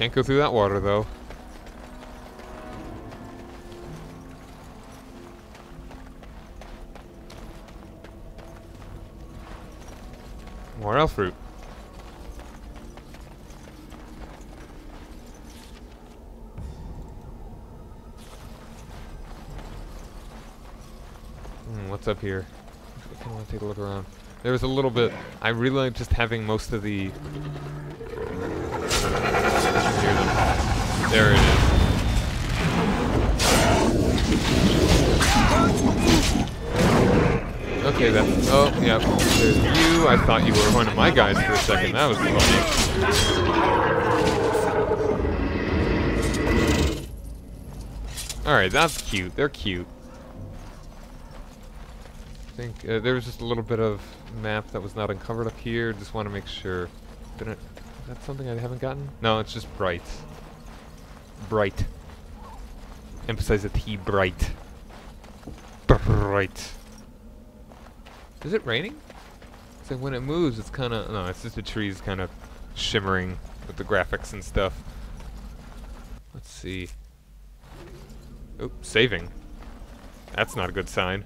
Can't go through that water, though. More elf fruit. Hmm, what's up here? I kind of want to take a look around. There was a little bit. I really like just having most of the. Hear them. There it is. Okay, that's. Oh, yeah. There's you. I thought you were one of my guys for a second. That was funny. Alright, that's cute. They're cute. I think uh, there was just a little bit of map that was not uncovered up here. Just want to make sure. Didn't. That something I haven't gotten? No, it's just bright. Bright. Emphasize the T. Bright. Bright. Is it raining? It's like when it moves, it's kind of no. It's just the trees kind of shimmering with the graphics and stuff. Let's see. Oop, saving. That's not a good sign.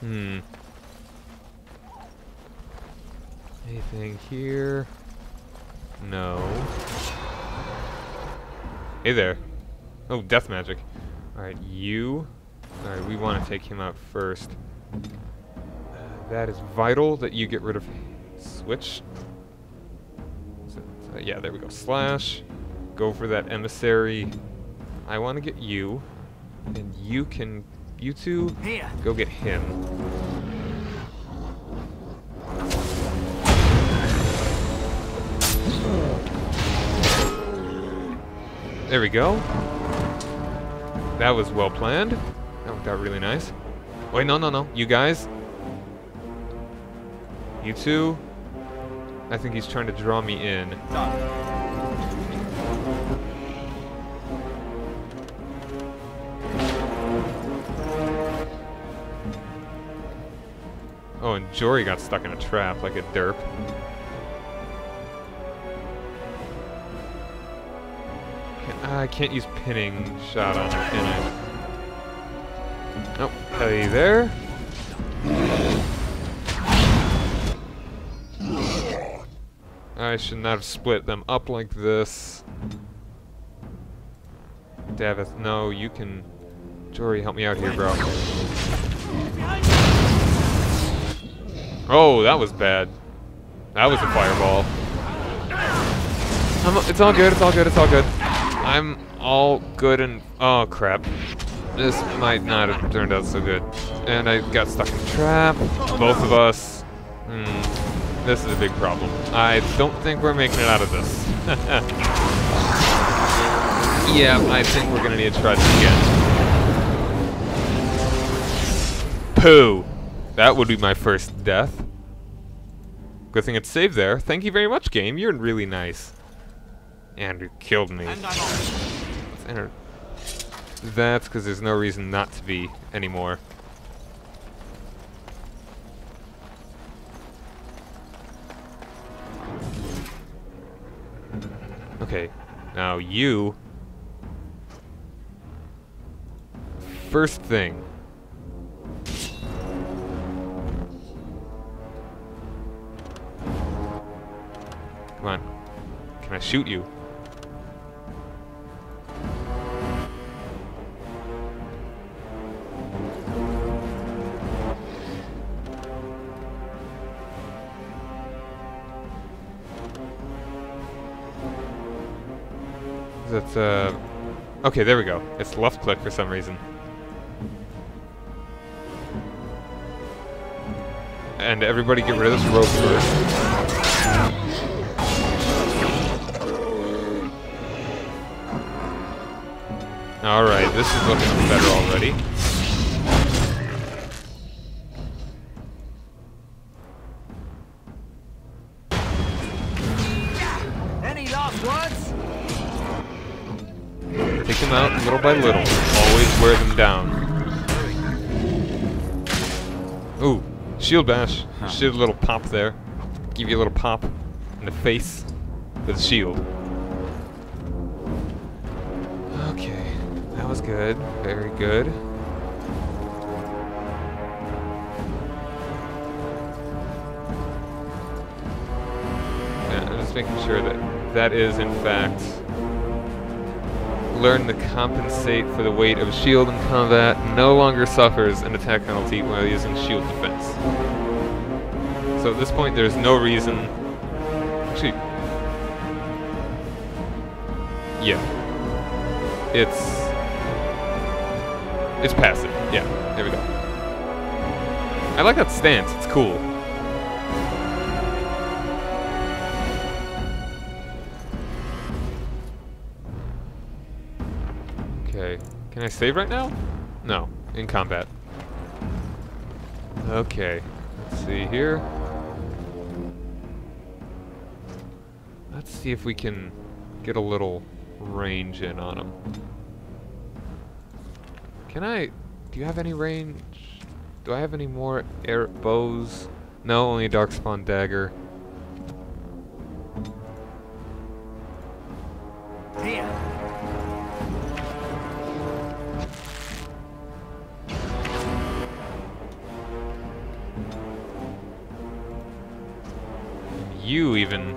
Hmm. Anything here? No. Hey there. Oh, death magic. Alright, you. Alright, we want to take him out first. That is vital that you get rid of switch. Uh, yeah, there we go. Slash. Go for that emissary. I want to get you. And you can... You two, go get him. There we go. That was well planned. That worked out really nice. Wait, no, no, no. You guys. You two. I think he's trying to draw me in. Oh, and Jory got stuck in a trap like a derp. Can't- I can't use pinning shot on her, can I? Nope. Hey there. I should not have split them up like this. Daveth, no, you can... Jory, help me out here, bro. Oh, that was bad. That was a fireball. I'm, it's all good, it's all good, it's all good. I'm all good and... Oh, crap. This might not have turned out so good. And I got stuck in a trap. Both of us. Hmm. This is a big problem. I don't think we're making it out of this. yeah, I think we're gonna need to try this again. Pooh! That would be my first death. Good thing it's saved there. Thank you very much, game. You're really nice. Andrew killed me. And Let's enter. That's because there's no reason not to be anymore. Okay, now you. First thing. Come on. Can I shoot you? That's, uh... Okay, there we go. It's left click for some reason. And everybody get rid of this rope first. Alright, this is looking better already. Any last words? Take them out little by little. Always wear them down. Ooh, Shield bash. Huh. Shield a little pop there. Give you a little pop in the face with a shield. Was good. Very good. Yeah, I'm just making sure that that is in fact learn to compensate for the weight of shield in combat, no longer suffers an attack penalty while using shield defense. So at this point, there's no reason. Actually, yeah, it's it's passive. Yeah, there we go. I like that stance. It's cool. Okay. Can I save right now? No. In combat. Okay. Let's see here. Let's see if we can get a little range in on him. Can I... Do you have any range? Do I have any more air bows? No, only a Darkspawn dagger. You even...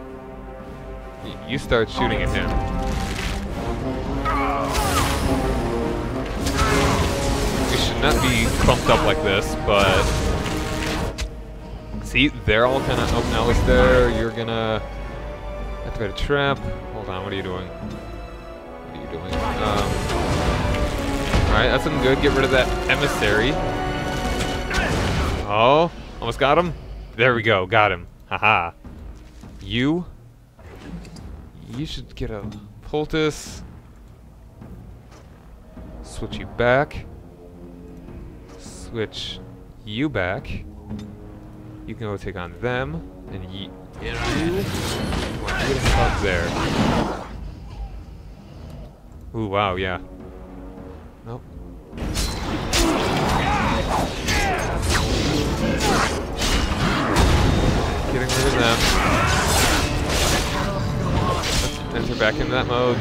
You start shooting at him. Not be clumped up like this, but... See, they're all kind of... Oh, there. you're gonna... Activate a trap. Hold on, what are you doing? What are you doing? Um... Alright, that's looking good. Get rid of that emissary. Oh, almost got him. There we go, got him. Haha. You? You should get a poultice. Switch you back. Switch you back. You can go take on them, and you. Here I am. Up there. Ooh, wow, yeah. Nope. Getting rid of them. Let's enter back into that mode.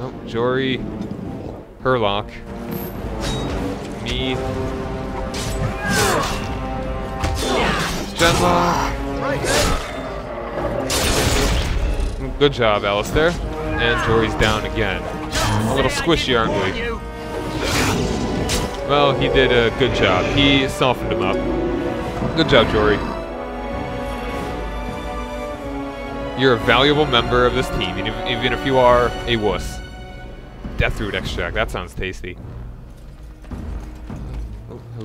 Oh, Jory. Herlock. Me. Good job, Alistair. And Jory's down again. A little squishy, aren't we? Well, he did a good job. He softened him up. Good job, Jory. You're a valuable member of this team, even if, even if you are a wuss. Deathroot extract, that sounds tasty.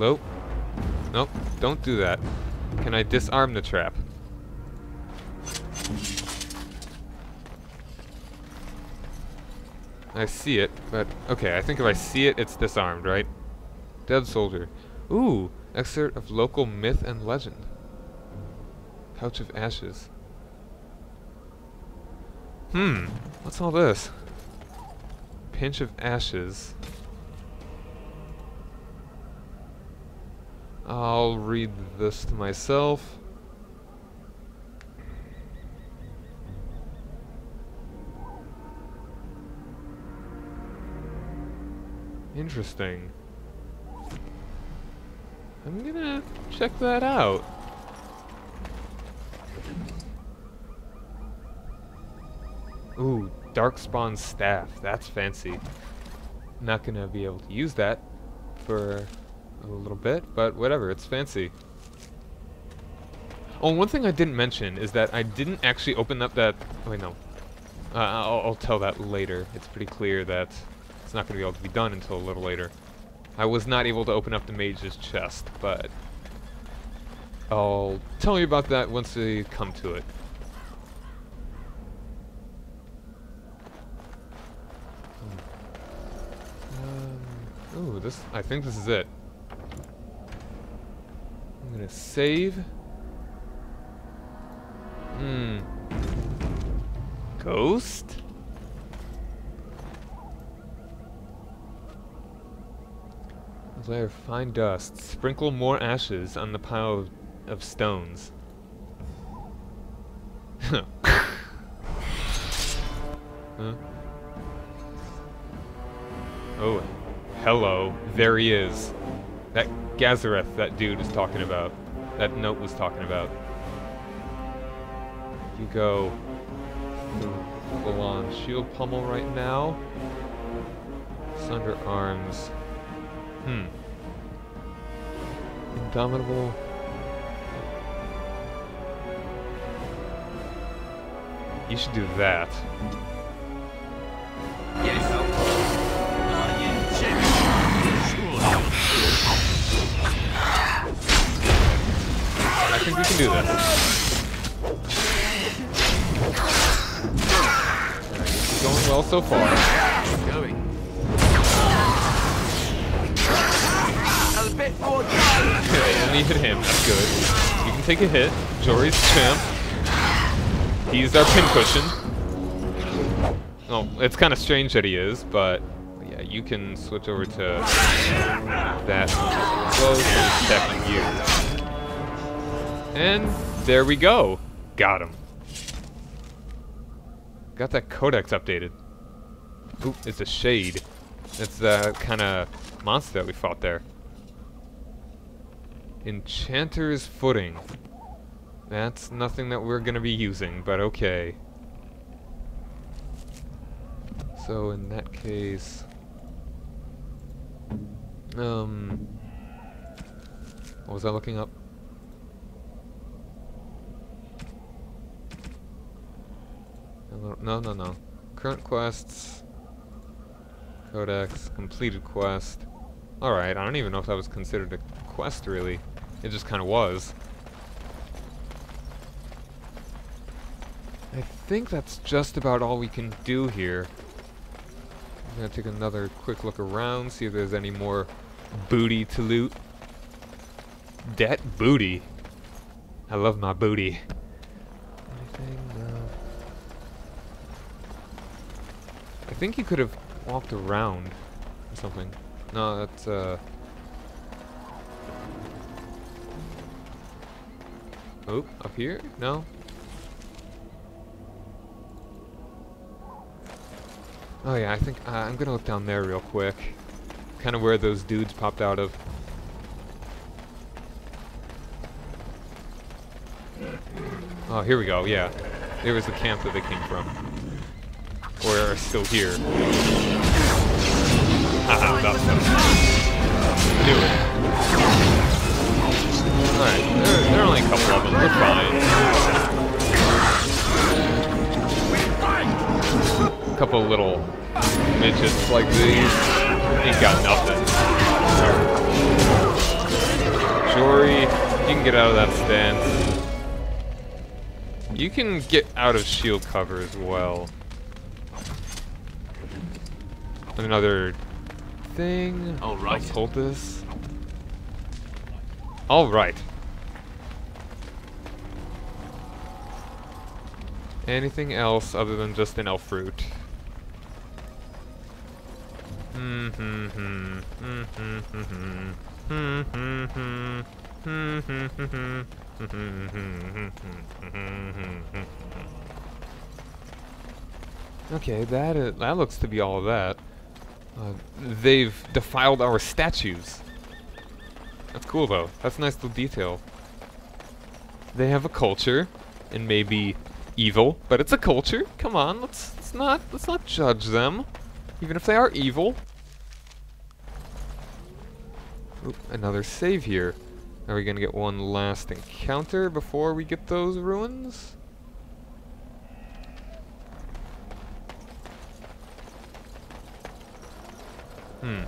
Oh, hello? Nope, don't do that. Can I disarm the trap? I see it, but okay, I think if I see it, it's disarmed, right? Dead soldier. Ooh, excerpt of local myth and legend. Pouch of ashes. Hmm, what's all this? Pinch of ashes. I'll read this to myself. Interesting. I'm gonna check that out. Ooh, Darkspawn staff. That's fancy. Not gonna be able to use that for a little bit, but whatever, it's fancy. Oh, one thing I didn't mention is that I didn't actually open up that... Oh, wait, no. Uh, I'll, I'll tell that later. It's pretty clear that it's not going to be able to be done until a little later. I was not able to open up the mage's chest, but I'll tell you about that once we come to it. Hmm. Um, ooh, this. I think this is it. Gonna save. Hmm. Ghost? Layer fine dust. Sprinkle more ashes on the pile of, of stones. huh? Oh, hello. There he is. That Gazareth that dude is talking about. That note was talking about. You go full on shield pummel right now. Sunder arms. Hmm. Indomitable. You should do that. I can do this. Going well so far. Going. A bit more time. Only hit him, that's good. You can take a hit. Jory's champ. He's our pincushion. Oh, it's kind of strange that he is, but yeah, you can switch over to that close and attacking you. And there we go. Got him. Got that codex updated. Oop, it's a shade. It's the kind of monster that we fought there. Enchanter's Footing. That's nothing that we're gonna be using, but okay. So in that case... Um... What was I looking up? No, no, no. Current quests. Codex. Completed quest. Alright, I don't even know if that was considered a quest, really. It just kind of was. I think that's just about all we can do here. I'm gonna take another quick look around, see if there's any more booty to loot. That booty. I love my booty. Anything? No. I think you could have walked around or something. No, that's uh. Oh, up here? No? Oh yeah, I think uh, I'm gonna look down there real quick. Kind of where those dudes popped out of. Oh, here we go, yeah. There was the camp that they came from. Or are still here. Haha, that's so. Knew it. Alright, there, there are only a couple of them, we're fine. A couple little midgets like these ain't got nothing. Jory, you can get out of that stance. You can get out of shield cover as well another thing. All right. Hold this. All right. Anything else other than just an elf fruit? Okay, that is, that looks to be all of that. Uh, they've defiled our statues. That's cool though. That's nice little detail. They have a culture, and maybe evil, but it's a culture. Come on, let's let's not let's not judge them, even if they are evil. Oop, another save here. Are we gonna get one last encounter before we get those ruins? Hmm.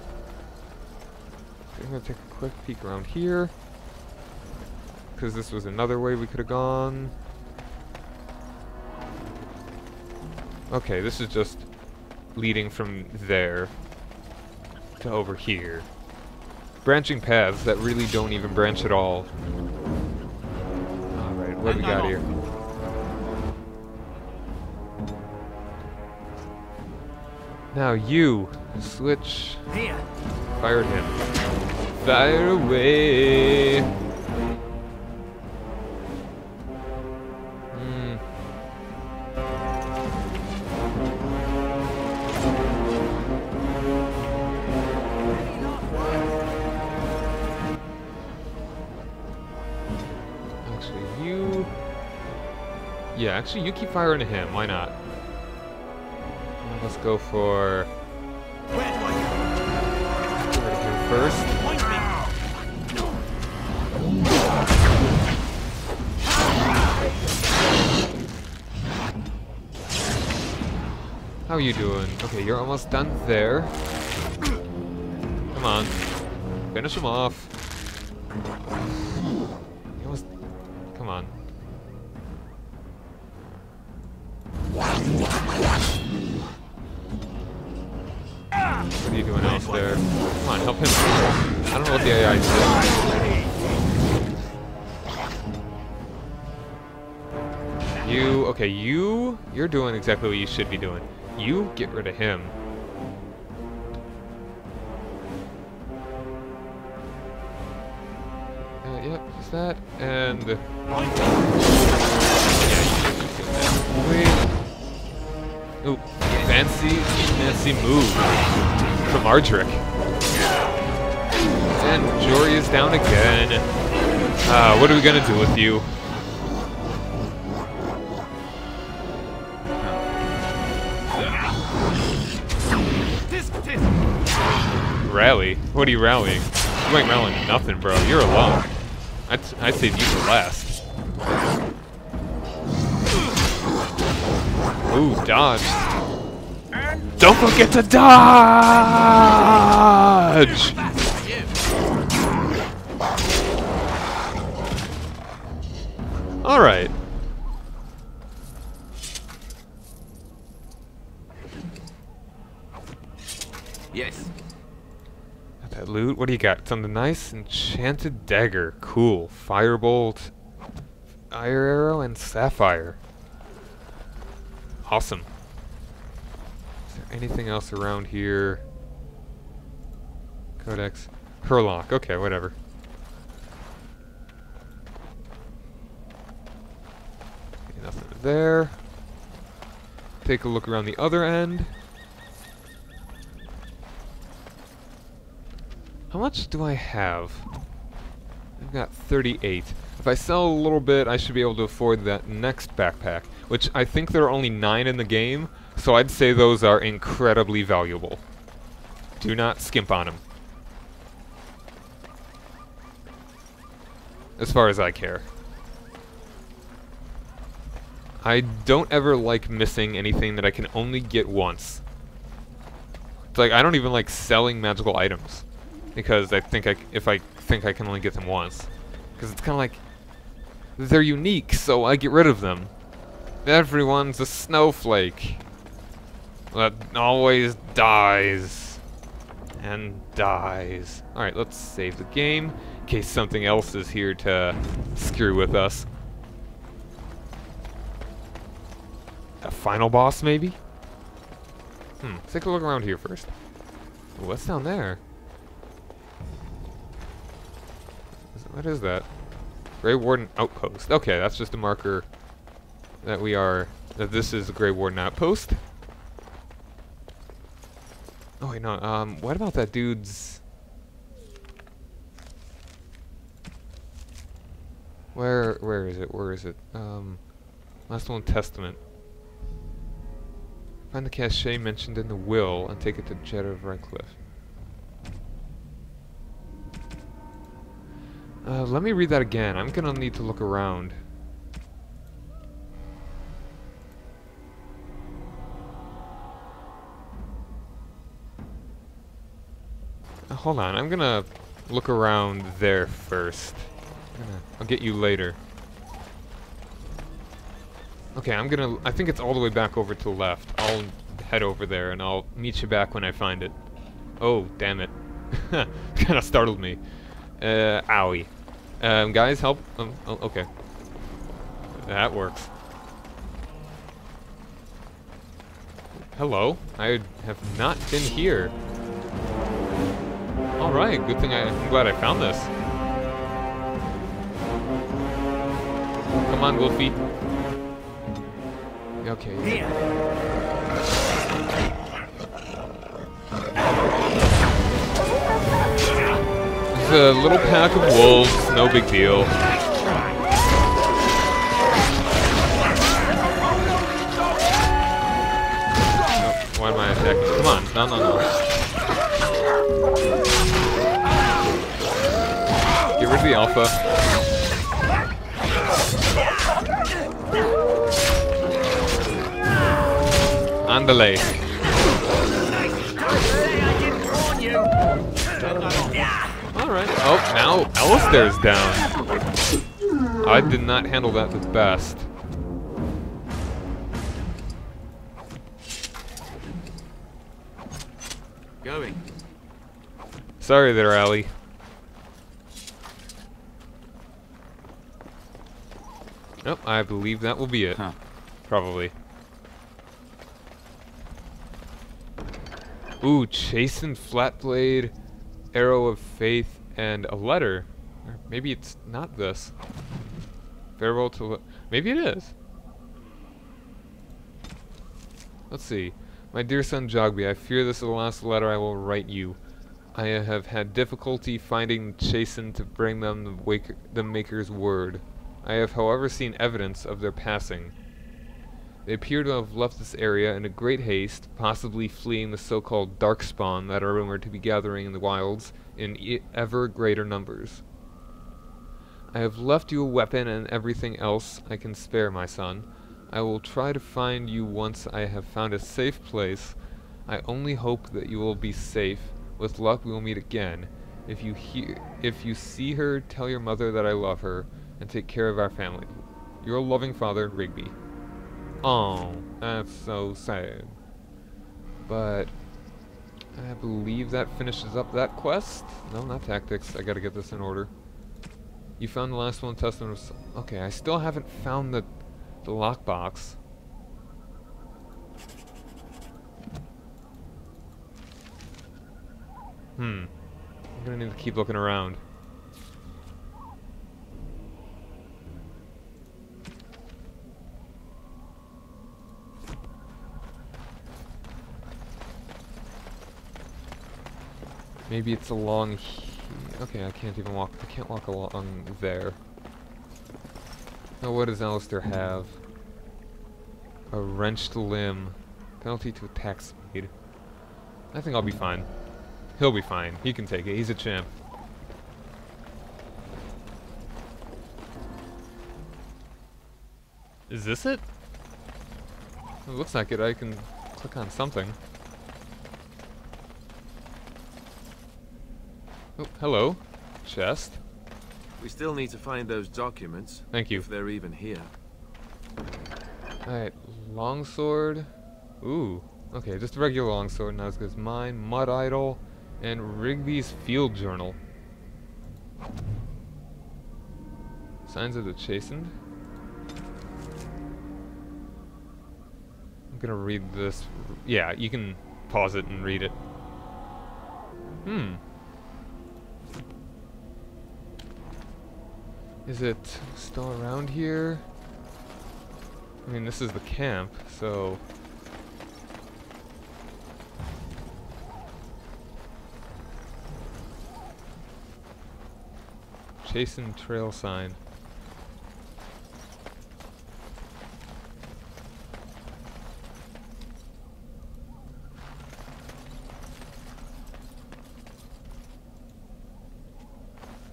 I'm gonna take a quick peek around here. Because this was another way we could have gone. Okay, this is just leading from there to over here. Branching paths that really don't even branch at all. Alright, what do we got here? Now you, switch, fired him. fire away. Hmm. Actually, you... Yeah, actually, you keep firing at him. Why not? Let's go for... First. How are you doing? Okay, you're almost done there. Come on. Finish him off. You, okay, you, you're doing exactly what you should be doing. You get rid of him. Uh, yep, just that, and... Yeah, you should. Wait. Ooh, fancy, fancy move from Ardrick. And Jory is down again. Uh, what are we gonna do with you? Rally? What are you rallying? You ain't rallying nothing, bro. You're alone. I'd, I'd save you for last. Ooh, dodge. Don't forget to dodge! Alright. Yes. Got that loot. What do you got? Something nice? Enchanted dagger. Cool. Firebolt, fire arrow, and sapphire. Awesome. Is there anything else around here? Codex. Herlock. Okay, whatever. Okay, nothing there. Take a look around the other end. How much do I have? I've got 38. If I sell a little bit, I should be able to afford that next backpack, which I think there are only 9 in the game, so I'd say those are incredibly valuable. Do not skimp on them. As far as I care. I don't ever like missing anything that I can only get once. It's like, I don't even like selling magical items because I think I if I think I can only get them once, because it's kind of like they're unique, so I get rid of them. Everyone's a snowflake that always dies and dies. All right, let's save the game in case something else is here to screw with us. A final boss, maybe? Hmm. Let's take a look around here first. Ooh, what's down there? What is that? Grey Warden Outpost. Okay, that's just a marker that we are... that this is the Grey Warden Outpost. Oh wait, no, um, what about that dude's... Where, where is it, where is it? Um, last one, Testament. Find the cachet mentioned in the will and take it to Jeddah of Redcliffe. Uh, let me read that again. I'm gonna need to look around. Uh, hold on, I'm gonna look around there first. I'm gonna, I'll get you later. Okay, I'm gonna. I think it's all the way back over to the left. I'll head over there and I'll meet you back when I find it. Oh, damn it. kind of startled me. Uh, owie. Um, guys, help. Um, oh, okay. That works. Hello? I have not been here. Alright, good thing I, I'm glad I found this. Come on, Wolfie. Okay. Here. A little pack of wolves, no big deal. Oh, why am I attacking? Come on, no, no, no. Get rid of the alpha. Andale. Alright. Oh, now Alistair's down. I did not handle that the best. Going. Sorry there, Ali. Nope, I believe that will be it. Huh. Probably. Ooh, Chasind Flatblade, Arrow of Faith, and a letter. Or maybe it's not this. Farewell to... Maybe it is. Let's see. My dear son Jogby, I fear this is the last letter I will write you. I have had difficulty finding Chasind to bring them the, the Maker's word. I have, however, seen evidence of their passing. They appear to have left this area in a great haste, possibly fleeing the so-called Darkspawn that are rumored to be gathering in the wilds in e ever greater numbers. I have left you a weapon and everything else I can spare, my son. I will try to find you once I have found a safe place. I only hope that you will be safe. With luck, we will meet again. If you hear, if you see her, tell your mother that I love her and take care of our family. Your loving father, Rigby. Oh, that's so sad. But I believe that finishes up that quest. No, not tactics. I gotta get this in order. You found the last one, Testament. Okay, I still haven't found the, the lockbox. Hmm. I'm gonna need to keep looking around. Maybe it's along Okay, I can't even walk. I can't walk along there. Now, what does Alistair have? A wrenched limb. Penalty to attack speed. I think I'll be fine. He'll be fine. He can take it. He's a champ. Is this it? It looks like it. I can click on something. Oh, hello. Chest. We still need to find those documents. Thank you. If they're even here. Alright, longsword. Ooh, okay, just a regular longsword, not as good as mine. Mud Idol, and Rigby's Field Journal. Signs of the Chasind. I'm gonna read this. Yeah, you can pause it and read it. Hmm. Is it still around here? I mean, this is the camp, so... Chasind trail sign.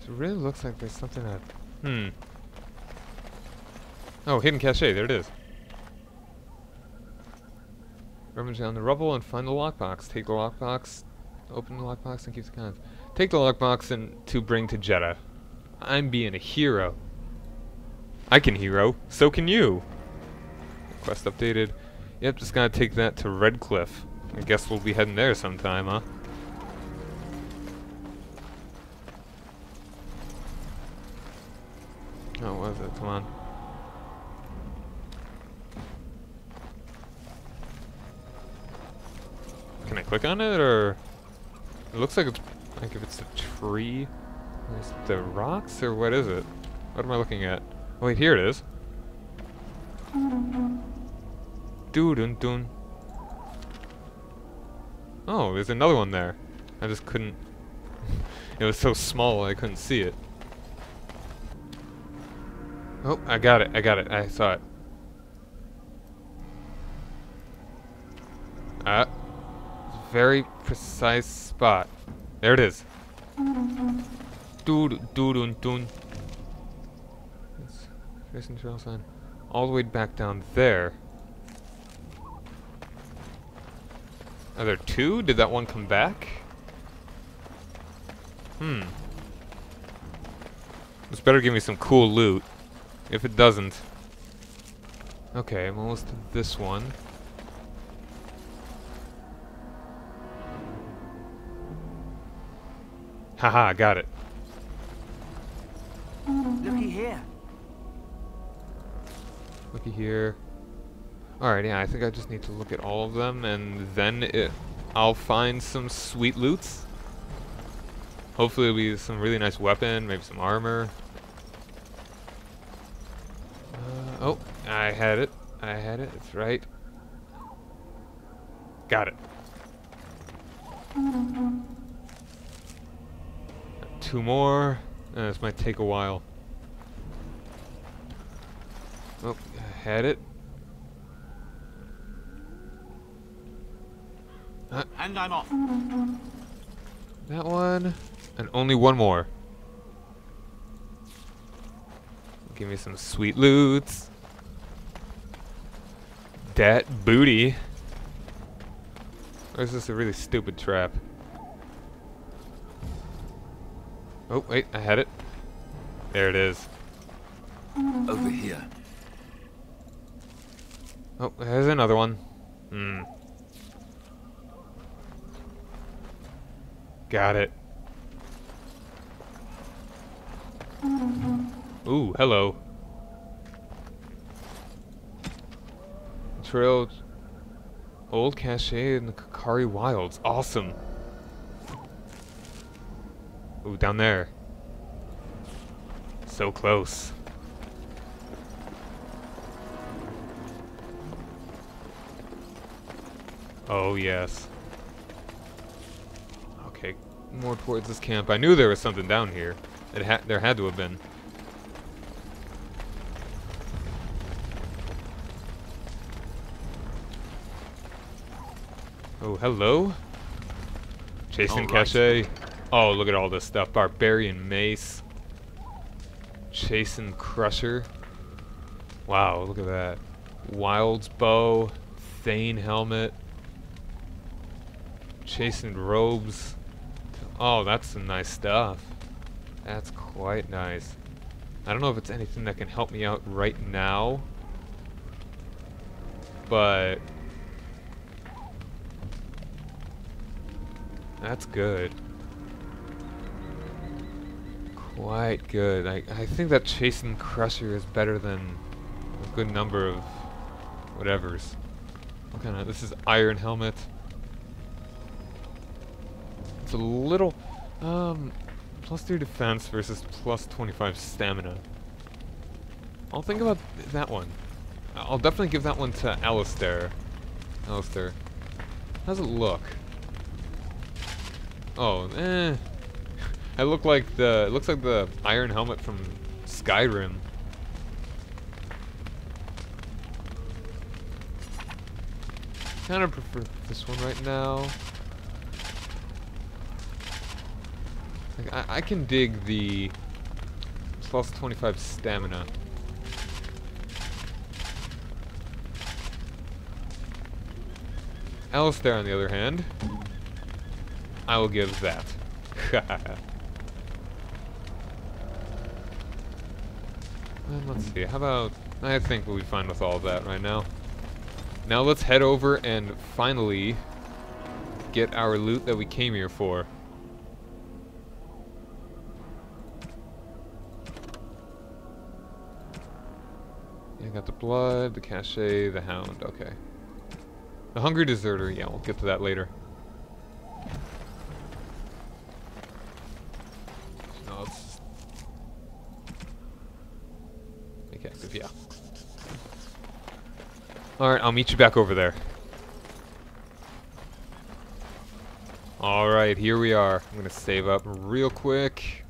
It really looks like there's something that... Hmm. Oh, hidden cache, there it is. Rummage down the rubble and find the lockbox. Take the lockbox, open the lockbox and keep the contents. Take the lockbox and to bring to Jeddah. I'm being a hero. I can hero, so can you. Quest updated. Yep, just gotta take that to Redcliffe. I guess we'll be heading there sometime, huh? Click on it, or... It looks like it's... Like if it's a tree. Is it the rocks or what is it? What am I looking at? Oh wait, here it is. Doo dun dun. Oh, there's another one there. I just couldn't. it was so small I couldn't see it. Oh, I got it. I got it. I saw it. Ah. Very precise spot. There it is. Doo doo. It's facing trail sign. All the way back down there. Are there two? Did that one come back? Hmm. This better give me some cool loot. If it doesn't... Okay, I'm almost to this one. Haha, got it. Looky here. Looky here. Alright, yeah, I think I just need to look at all of them, and then it, I'll find some sweet loots. Hopefully it'll be some really nice weapon, maybe some armor. Uh, oh, I had it. I had it, it's right. Got it. Two more. Uh, this might take a while. Oh, I had it. And I'm off. That one. And only one more. Give me some sweet loots. That booty. Or is this a really stupid trap? Oh, wait, I had it. There it is. Over here. Oh, there's another one. Hmm. Got it. Ooh, hello. Trail Old Cache in the Korcari Wilds. Awesome. Ooh, down there. So close. Oh, yes. Okay, more towards this camp. I knew there was something down here. It ha there had to have been. Oh, hello? All right. Cache. Oh, look at all this stuff. Barbarian Mace. Chasind Crusher. Wow, look at that. Wild's Bow. Thane Helmet. Chasind Robes. Oh, that's some nice stuff. That's quite nice. I don't know if it's anything that can help me out right now. But... That's good. Quite good. I, I think that Chasind Crusher is better than a good number of whatevers. What kind of... This is Iron Helmet. It's a little... Um... Plus 3 defense versus plus 25 stamina. I'll think about th that one. I'll definitely give that one to Alistair. Alistair. How's it look? Oh, eh. I look like the... It looks like the iron helmet from Skyrim. Kind of prefer this one right now. Like, I, I can dig the plus 25 stamina. Alistair, on the other hand, I will give that. and let's see, how about... I think we'll be fine with all of that right now. Now let's head over and finally get our loot that we came here for. Yeah, got the blood, the cache, the hound, okay. The hungry deserter, yeah, we'll get to that later. Okay, good, yeah. Alright, I'll meet you back over there. Alright, here we are. I'm gonna save up real quick.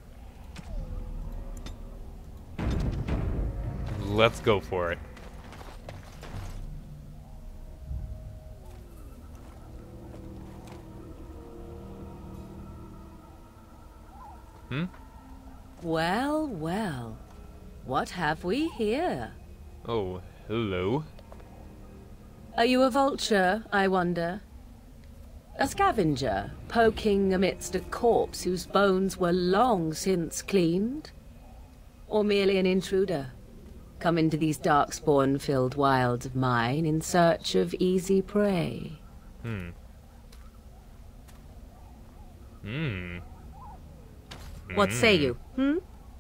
Let's go for it. Hmm? Well, well. What have we here? Oh, hello. Are you a vulture, I wonder? A scavenger, poking amidst a corpse whose bones were long since cleaned? Or merely an intruder, come into these darkspawn-filled wilds of mine in search of easy prey? Hmm. Hmm. What say you, hmm?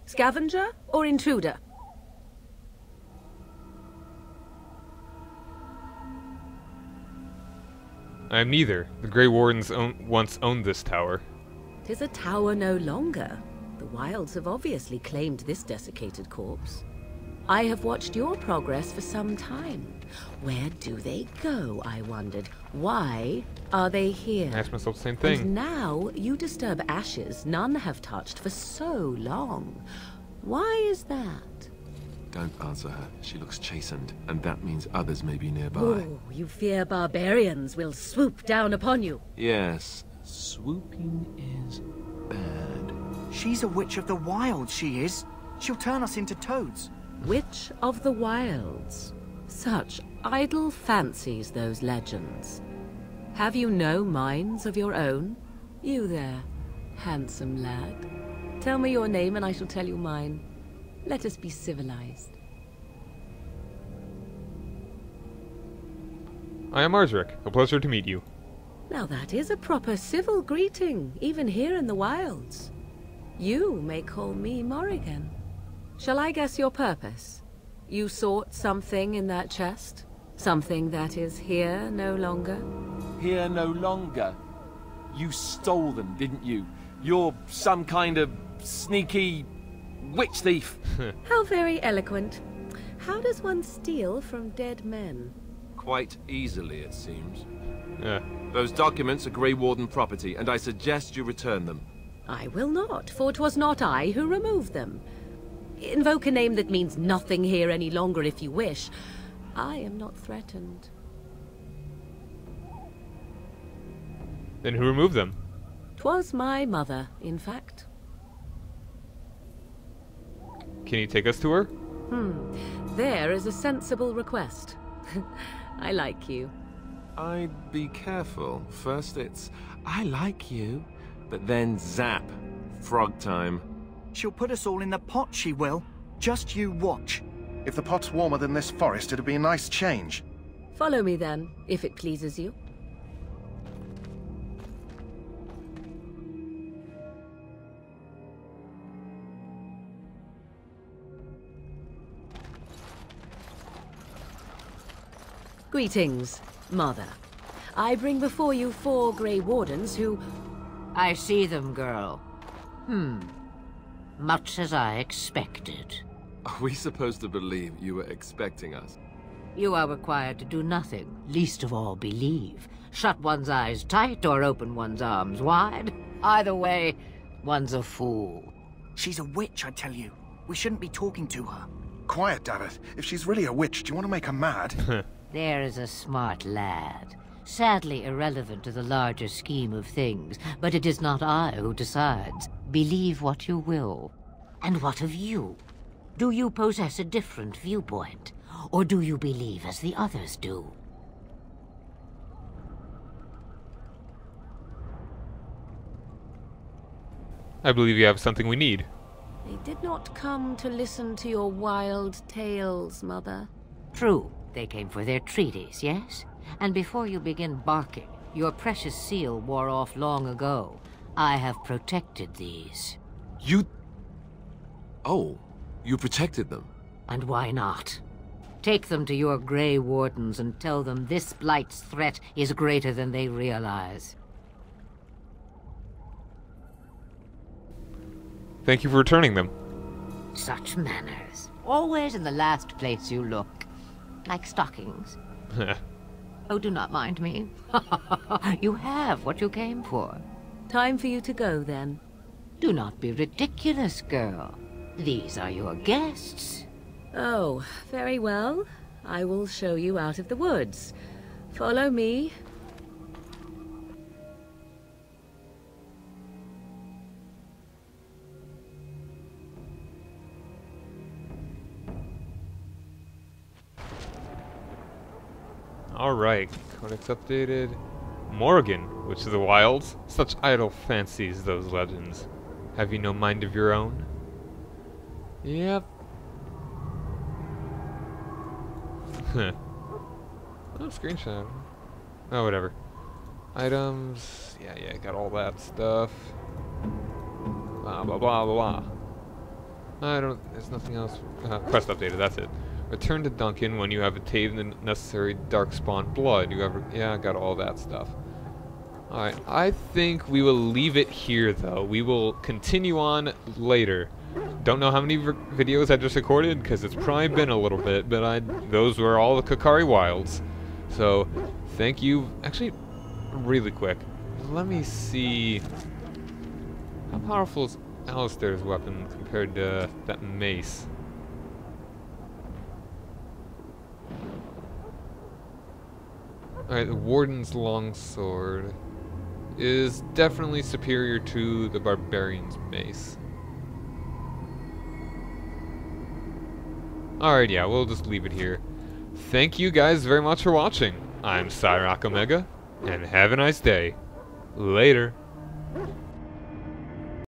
Scavenger or intruder? I am neither. The Grey Wardens own once owned this tower. Tis a tower no longer. The wilds have obviously claimed this desiccated corpse. I have watched your progress for some time. Where do they go, I wondered? Why are they here? I asked myself the same thing. And thing. now you disturb ashes none have touched for so long. Why is that? Don't answer her. She looks chastened, and that means others may be nearby. Oh, you fear barbarians will swoop down upon you. Yes, swooping is bad. She's a witch of the wild, she is. She'll turn us into toads. Witch of the Wilds. Such idle fancies, those legends. Have you no minds of your own? You there, handsome lad. Tell me your name and I shall tell you mine. Let us be civilized. I am Arzric. A pleasure to meet you. Now that is a proper civil greeting, even here in the wilds. You may call me Morrigan. Shall I guess your purpose? You sought something in that chest? Something that is here no longer? Here no longer. You stole them, didn't you? You're some kind of sneaky witch thief. How very eloquent. How does one steal from dead men? Quite easily, it seems. Uh, Those documents are Grey Warden property, and I suggest you return them. I will not, for 'twas not I who removed them. Invoke a name that means nothing here any longer if you wish. I am not threatened. then who removed them? Twas my mother, in fact. Can you take us to her? Hmm. There is a sensible request. I like you. I'd be careful. First it's, I like you, but then zap. Frog time. She'll put us all in the pot, she will. Just you watch. If the pot's warmer than this forest, it'd be a nice change. Follow me then, if it pleases you. Greetings, Mother. I bring before you four Grey Wardens who... I see them, girl. Hmm. Much as I expected. Are we supposed to believe you were expecting us? You are required to do nothing, least of all believe. Shut one's eyes tight or open one's arms wide. Either way, one's a fool. She's a witch, I tell you. We shouldn't be talking to her. Quiet, Daveth. If she's really a witch, do you want to make her mad? There is a smart lad. Sadly irrelevant to the larger scheme of things, but it is not I who decides. Believe what you will. And what of you? Do you possess a different viewpoint? Or do you believe as the others do? I believe you have something we need. They did not come to listen to your wild tales, Mother. True, they came for their treaties, yes? And before you begin barking, your precious seal wore off long ago. I have protected these. You... Oh, you protected them. And why not? Take them to your Grey Wardens and tell them this Blight's threat is greater than they realize. Thank you for returning them. Such manners. Always in the last place you look. Like stockings. Oh, do not mind me. you have what you came for. Time for you to go, then. Do not be ridiculous, girl. These are your guests. Oh, very well. I will show you out of the woods. Follow me. Alright, codex updated. Morrigan, witch the wilds? Such idle fancies, those legends. Have you no mind of your own? Yep. Huh. oh, screenshot. Oh, whatever. Items. Yeah, yeah, got all that stuff. Blah, blah, blah, blah, blah. I don't, there's nothing else. Uh, quest updated, that's it. Return to Duncan when you have attained the necessary Darkspawn blood. You have, yeah, I got all that stuff. Alright, I think we will leave it here, though. We will continue on later. Don't know how many videos I just recorded, because it's probably been a little bit, but I those were all the Korcari Wilds. So, thank you. Actually, really quick, let me see... How powerful is Alistair's weapon compared to that mace? Alright, the Warden's Longsword is definitely superior to the Barbarian's Mace. Alright, yeah, we'll just leave it here. Thank you guys very much for watching. I'm PSI Rock Omega, and have a nice day. Later.